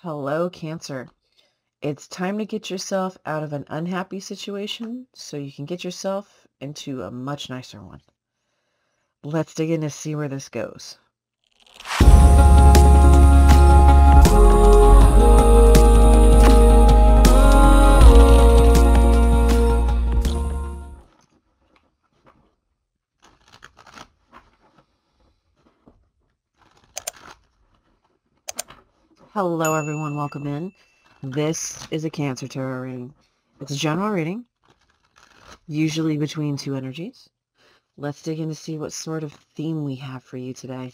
Hello, Cancer. It's time to get yourself out of an unhappy situation so you can get yourself into a much nicer one. Let's dig in to see where this goes. Hello, everyone. Welcome in. This is a Cancer Tarot reading. It's a general reading, usually between two energies. Let's dig in to see what sort of theme we have for you today.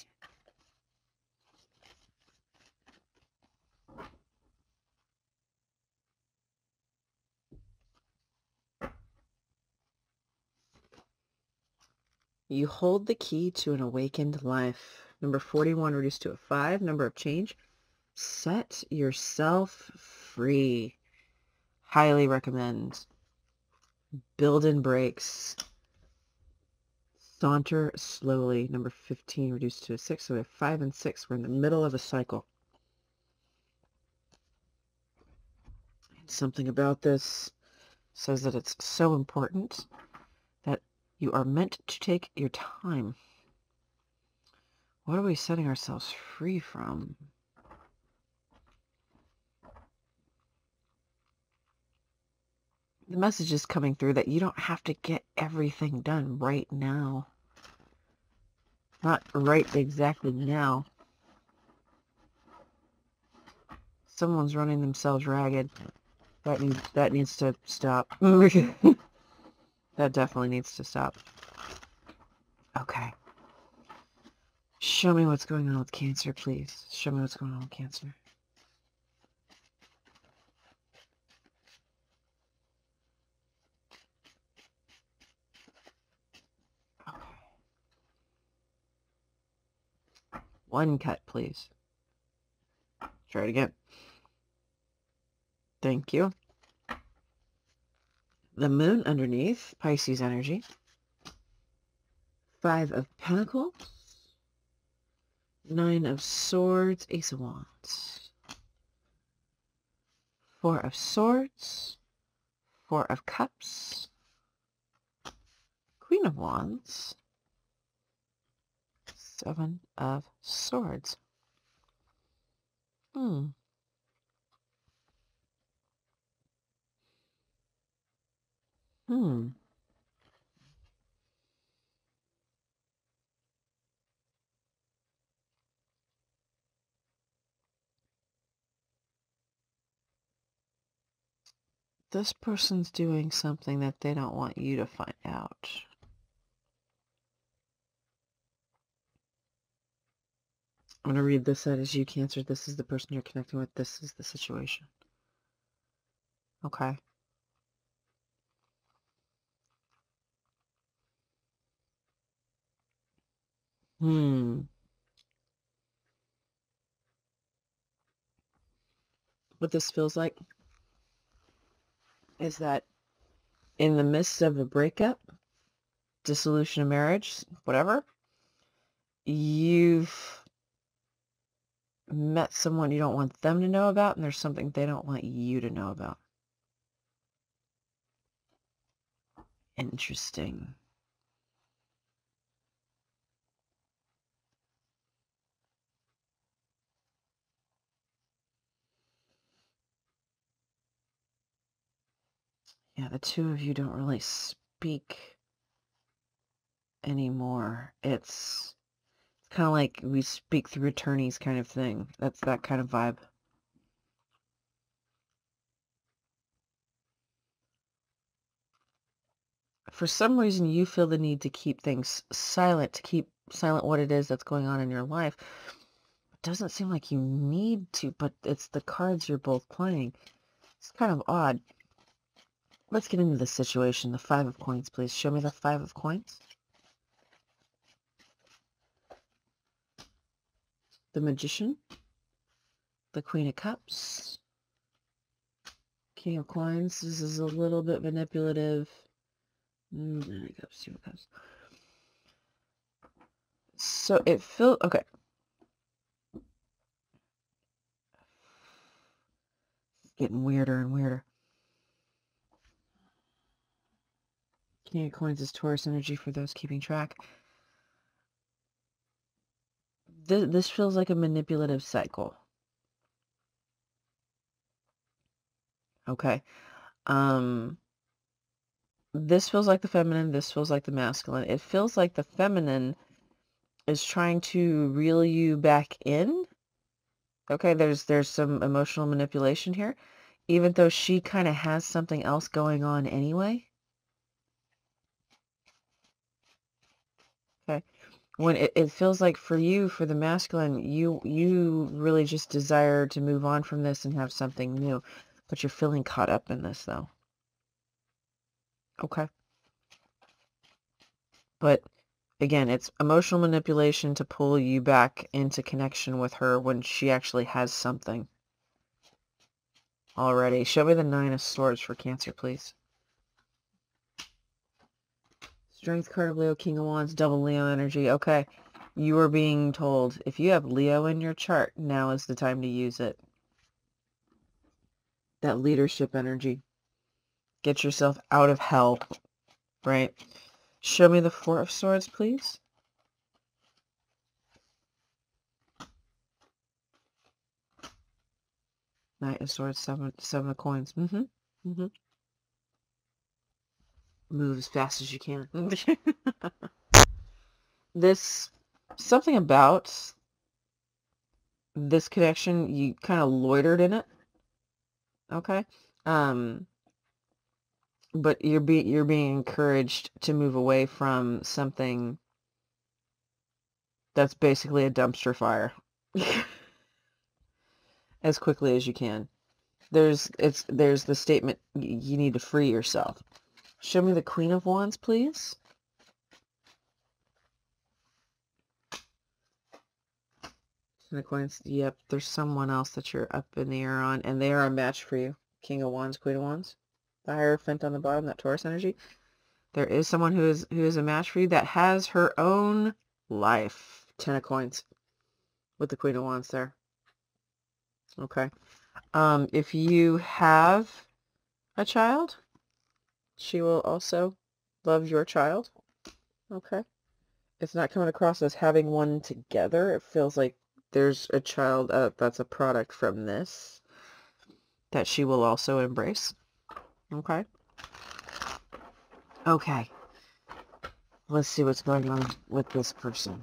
You hold the key to an awakened life. Number 41 reduced to a 5. Number of change set yourself free. Highly recommend. Build in breaks. Saunter slowly. Number 15 reduced to a 6. So we have 5 and 6. We're in the middle of a cycle. Something about this says that it's so important that you are meant to take your time. What are we setting ourselves free from? The message is coming through that you don't have to get everything done right now. Not right exactly now. Someone's running themselves ragged. That needs that needs to stop. that definitely needs to stop. Okay. Show me what's going on with cancer, please. Show me what's going on with cancer. One cut, please. Try it again. Thank you. The moon underneath, Pisces energy. Five of Pentacles. Nine of Swords, Ace of Wands. Four of Swords. Four of Cups. Queen of Wands. Seven of Swords. Hmm. Hmm. This person's doing something that they don't want you to find out. I'm going to read this out as you, Cancer. This is the person you're connecting with. This is the situation. Okay. Hmm. What this feels like is that in the midst of a breakup, dissolution of marriage, whatever, you've met someone you don't want them to know about and there's something they don't want you to know about. Interesting. Yeah, the two of you don't really speak anymore. It's kind of like we speak through attorneys kind of thing. That's that kind of vibe. For some reason, you feel the need to keep things silent, to keep silent what it is that's going on in your life. It doesn't seem like you need to, but it's the cards you're both playing. It's kind of odd. Let's get into the situation. The Five of Coins, please. Show me the Five of Coins. The Magician, the Queen of Cups, King of Coins. This is a little bit manipulative. Mm, there we go, Two of Cups. So it feels, okay. getting weirder and weirder. King of Coins is Taurus energy for those keeping track. This, this feels like a manipulative cycle. Okay. Um, this feels like the feminine. This feels like the masculine. It feels like the feminine is trying to reel you back in. Okay, there's there's some emotional manipulation here, even though she kind of has something else going on anyway. When it, it feels like for you, for the masculine, you you really just desire to move on from this and have something new. But you're feeling caught up in this though. Okay. But again, it's emotional manipulation to pull you back into connection with her when she actually has something already. Show me the Nine of Swords for Cancer, please. Strength card of Leo, King of Wands, double Leo energy. Okay. You are being told if you have Leo in your chart, now is the time to use it. That leadership energy. Get yourself out of hell, right? Show me the Four of Swords, please. Knight of Swords, seven, seven of coins. Mm-hmm. Mm-hmm. Move as fast as you can. this, something about this connection, you kind of loitered in it. Okay. Um, but you're be you're being encouraged to move away from something that's basically a dumpster fire as quickly as you can. There's it's there's the statement you need to free yourself. Show me the Queen of Wands, please. Ten of Coins. Yep, there's someone else that you're up in the air on, and they are a match for you. King of Wands, Queen of Wands the Hierophant on the bottom, that Taurus energy. There is someone who is who is a match for you that has her own life. Ten of coins with the Queen of Wands there. Okay. Um, if you have a child, she will also love your child. Okay. It's not coming across as having one together. It feels like there's a child uh, that's a product from this that she will also embrace. Okay. Okay. Let's see what's going on with this person.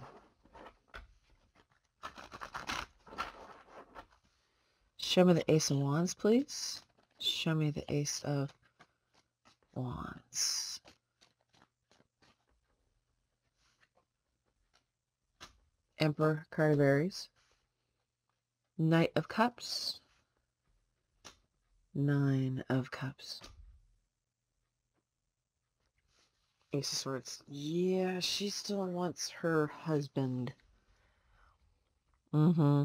Show me the Ace of Wands, please. Show me the Ace of Wands. Emperor card of Aries. Knight of Cups. Nine of Cups. Ace of Swords. Yeah, she still wants her husband. Mm-hmm.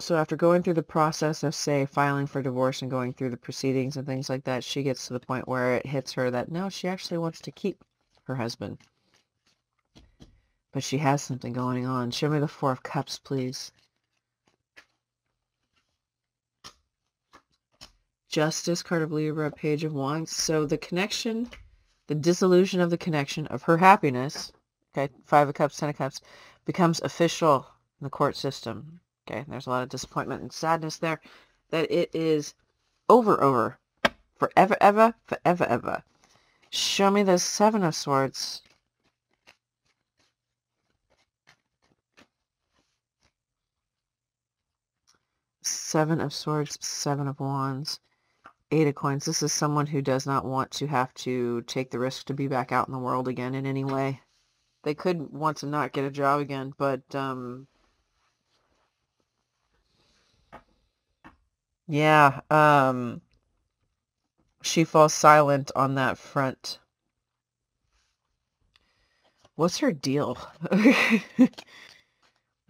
So after going through the process of, say, filing for divorce and going through the proceedings and things like that, she gets to the point where it hits her that, no, she actually wants to keep her husband. But she has something going on. Show me the Four of Cups, please. Justice, card of Libra, Page of Wands. So the connection, the dissolution of the connection of her happiness, okay, Five of Cups, Ten of Cups, becomes official in the court system. Okay, there's a lot of disappointment and sadness there. That it is over, over, forever, ever, forever, ever. Show me the Seven of Swords. Seven of Swords, Seven of Wands. Eight of Coins. This is someone who does not want to have to take the risk to be back out in the world again in any way. They could want to not get a job again, but, um... Yeah, um... She falls silent on that front. What's her deal? Let's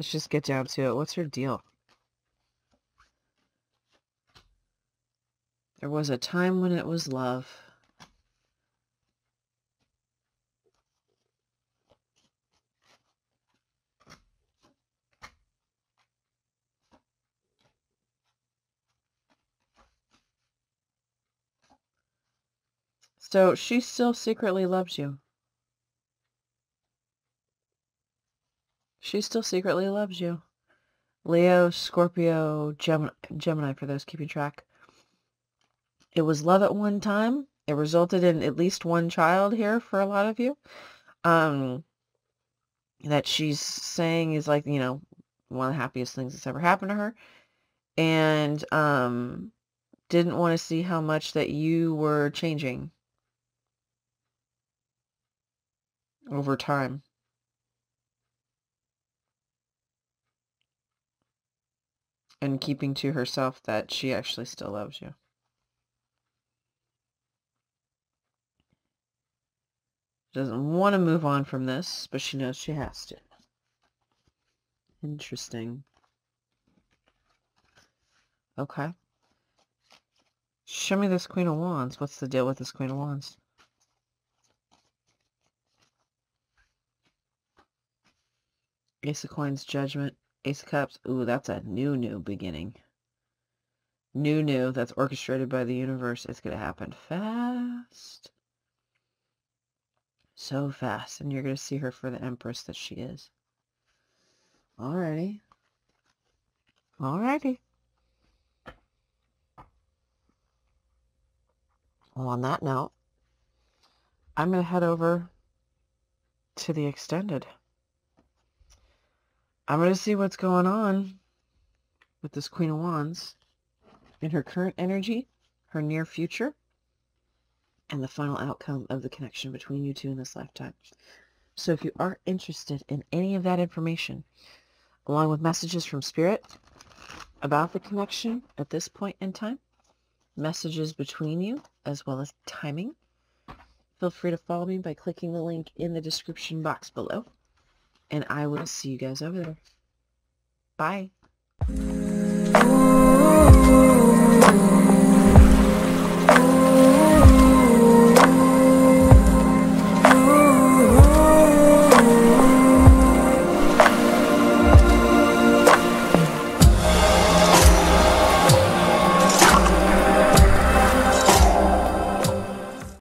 just get down to it. What's her deal? There was a time when it was love. So she still secretly loves you. She still secretly loves you. Leo, Scorpio, Gemini, Gemini for those keeping track. It was love at one time. It resulted in at least one child here for a lot of you. Um, that she's saying is like, you know, one of the happiest things that's ever happened to her. And um, didn't want to see how much that you were changing over time. And keeping to herself that she actually still loves you. doesn't want to move on from this, but she knows she has to. Interesting. Okay. Show me this Queen of Wands. What's the deal with this Queen of Wands? Ace of Coins, Judgment, Ace of Cups. Ooh, that's a new, new beginning. New, new. That's orchestrated by the universe. It's going to happen fast. So fast. And you're going to see her for the Empress that she is. Alrighty. Alrighty. Well, on that note, I'm going to head over to the extended. I'm going to see what's going on with this Queen of Wands in her current energy, her near future, and the final outcome of the connection between you two in this lifetime. So if you are interested in any of that information, along with messages from Spirit about the connection at this point in time, messages between you, as well as timing, feel free to follow me by clicking the link in the description box below. And I will see you guys over there. Bye.